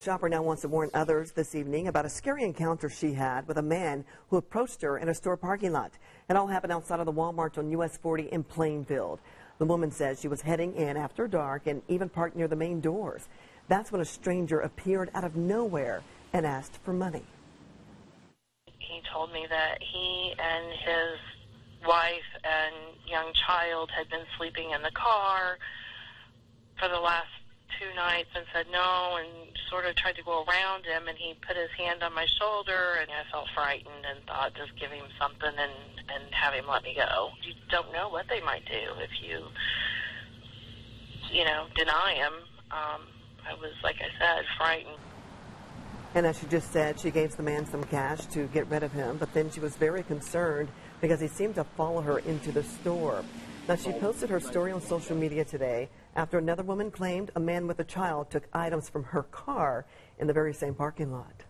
Shopper now wants to warn others this evening about a scary encounter she had with a man who approached her in a store parking lot. It all happened outside of the Walmart on US 40 in Plainfield. The woman says she was heading in after dark and even parked near the main doors. That's when a stranger appeared out of nowhere and asked for money. He told me that he and his wife and young child had been sleeping in the car for the last two nights and said no and sort of tried to go around him and he put his hand on my shoulder and I felt frightened and thought just give him something and and have him let me go. You don't know what they might do if you you know, deny him. Um, I was like I said, frightened. And as she just said, she gave the man some cash to get rid of him, but then she was very concerned because he seemed to follow her into the store. Now, she posted her story on social media today after another woman claimed a man with a child took items from her car in the very same parking lot.